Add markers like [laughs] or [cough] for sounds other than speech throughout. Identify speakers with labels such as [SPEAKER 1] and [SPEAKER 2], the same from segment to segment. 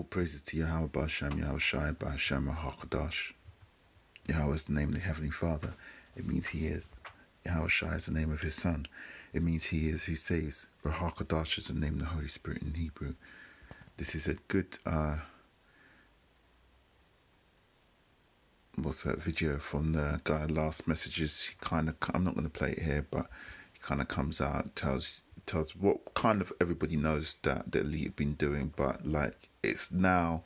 [SPEAKER 1] All praises to Yahweh Ba'Shem, Yahweh Shai Ba'Shem HaKadosh. Yahweh is the name of the Heavenly Father. It means He is. Yahweh Shai is the name of His Son. It means He is who saves. HaKadosh is the name of the Holy Spirit in Hebrew. This is a good, uh, what's that video from the guy last messages? He kind of, I'm not going to play it here, but he kind of comes out, tells what kind of everybody knows that the elite have been doing, but like it's now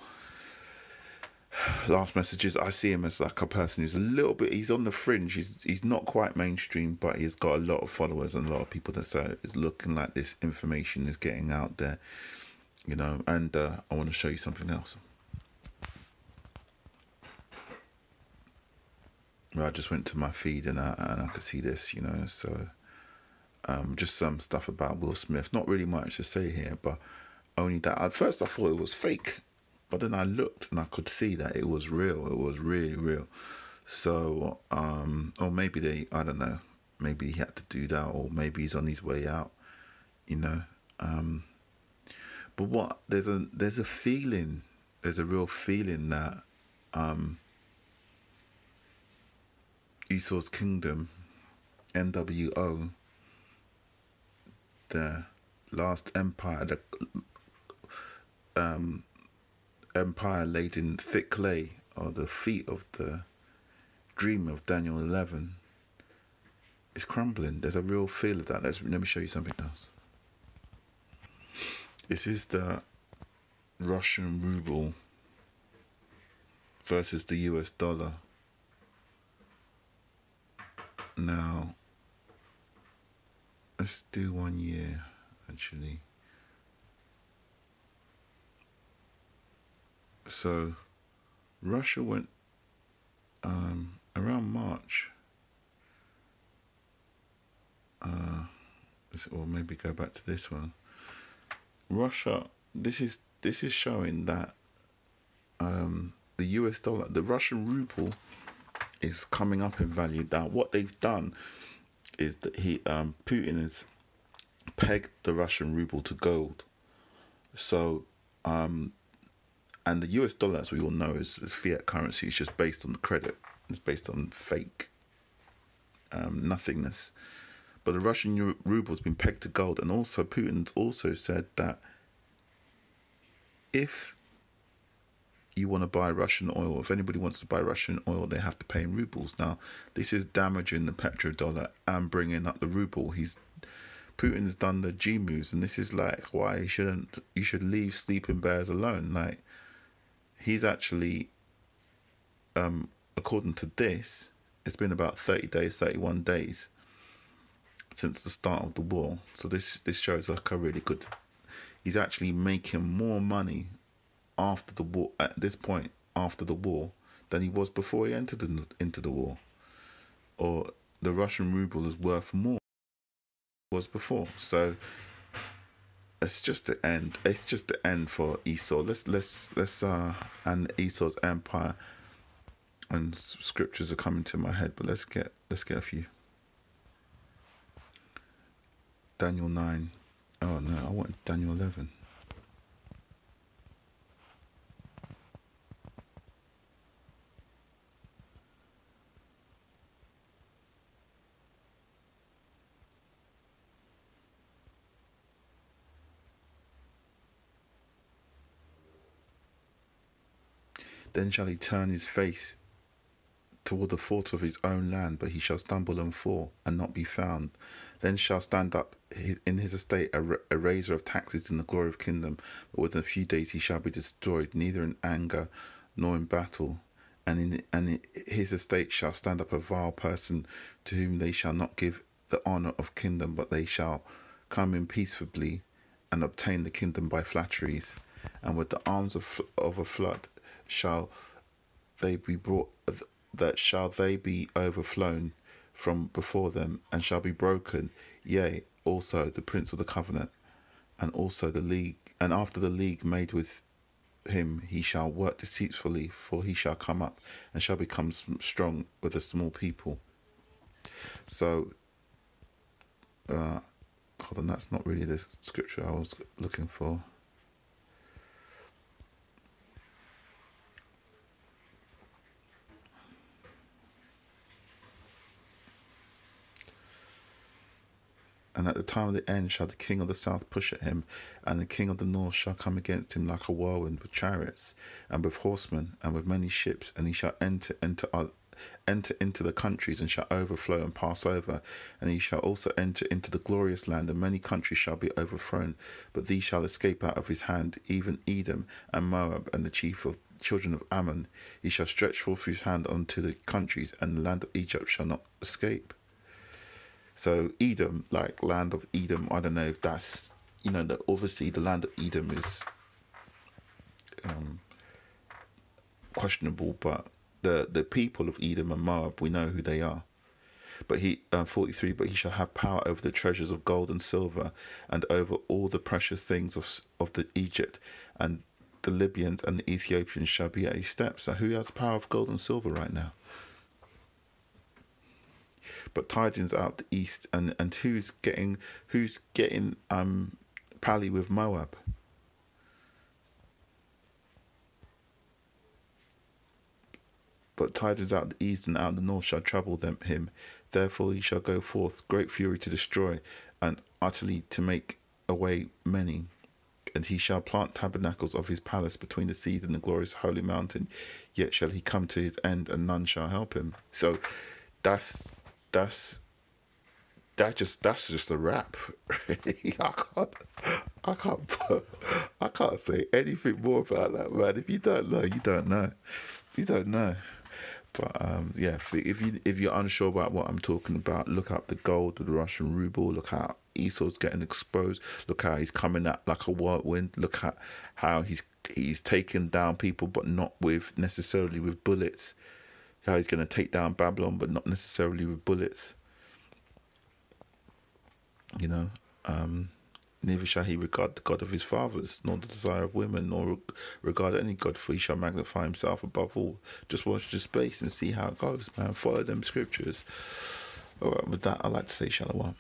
[SPEAKER 1] [sighs] last messages i see him as like a person who's a little bit he's on the fringe he's he's not quite mainstream but he's got a lot of followers and a lot of people that so it's looking like this information is getting out there you know and uh, i want to show you something else. I just went to my feed and i and i could see this you know so um, just some stuff about Will Smith. Not really much to say here, but only that. At first, I thought it was fake, but then I looked and I could see that it was real. It was really real. So, um, or maybe they, I don't know, maybe he had to do that, or maybe he's on his way out, you know. Um, but what there's a there's a feeling, there's a real feeling that um, Esau's kingdom, NWO, the last empire, the um, empire laid in thick clay, or the feet of the dream of Daniel 11, is crumbling. There's a real feel of that. Let's, let me show you something else. This is the Russian ruble versus the US dollar. Now, let's do one year actually. So, Russia went um, around March, uh, or maybe go back to this one. Russia. This is this is showing that um, the U.S. dollar, the Russian ruble, is coming up in value. Now, what they've done is that he um, Putin has pegged the Russian ruble to gold. So, um, and the US dollar, as we all know, is, is fiat currency. It's just based on the credit. It's based on fake um, nothingness. But the Russian ruble has been pegged to gold, and also Putin's also said that if you want to buy Russian oil, if anybody wants to buy Russian oil, they have to pay in rubles. Now, this is damaging the petrodollar and bringing up the ruble. He's Putin has done the G moves, and this is like why he shouldn't. You should leave sleeping bears alone. Like he's actually, um, according to this, it's been about thirty days, thirty-one days since the start of the war. So this this shows like a really good. He's actually making more money after the war at this point after the war than he was before he entered the, into the war, or the Russian ruble is worth more was before. So it's just the end. It's just the end for Esau. Let's let's let's uh and Esau's empire and scriptures are coming to my head, but let's get let's get a few. Daniel nine. Oh no, I want Daniel eleven. Then shall he turn his face toward the fort of his own land, but he shall stumble and fall, and not be found. Then shall stand up in his estate a, a raiser of taxes in the glory of kingdom, but within a few days he shall be destroyed, neither in anger nor in battle. And in and in his estate shall stand up a vile person, to whom they shall not give the honour of kingdom, but they shall come in peaceably, and obtain the kingdom by flatteries, and with the arms of of a flood shall they be brought that shall they be overflown from before them and shall be broken. Yea also the prince of the covenant and also the league and after the league made with him he shall work deceitfully for he shall come up and shall become strong with a small people. So uh hold on that's not really the scripture i was looking for And at the time of the end shall the king of the south push at him, and the king of the north shall come against him like a whirlwind with chariots, and with horsemen, and with many ships, and he shall enter into enter into the countries and shall overflow and pass over, and he shall also enter into the glorious land, and many countries shall be overthrown, but these shall escape out of his hand, even Edom and Moab and the chief of children of Ammon. He shall stretch forth his hand unto the countries, and the land of Egypt shall not escape. So Edom, like land of Edom, I don't know if that's you know obviously the land of Edom is um, questionable, but the the people of Edom and Moab, we know who they are. But he, uh, 43, but he shall have power over the treasures of gold and silver, and over all the precious things of of the Egypt, and the Libyans and the Ethiopians shall be at his steps. So who has power of gold and silver right now? But tidings out the east, and and who's getting who's getting um pally with Moab? But tidings out the east and out the north shall trouble them him. Therefore he shall go forth, great fury to destroy, and utterly to make away many. And he shall plant tabernacles of his palace between the seas and the glorious holy mountain. Yet shall he come to his end, and none shall help him. So that's that's that just that's just a wrap. [laughs] I can't I can't I can't say anything more about that man. If you don't know, you don't know. You don't know. But um, yeah, if you if you're unsure about what I'm talking about, look up the gold of the Russian ruble. Look how Esau's getting exposed. Look how he's coming out like a whirlwind. Look at how he's he's taking down people, but not with necessarily with bullets. How he's going to take down Babylon, but not necessarily with bullets. You know, um, Neither shall he regard the God of his fathers, nor the desire of women, nor regard any God, for he shall magnify himself above all. Just watch the space and see how it goes, man. Follow them scriptures. All right, with that, I'd like to say shalom.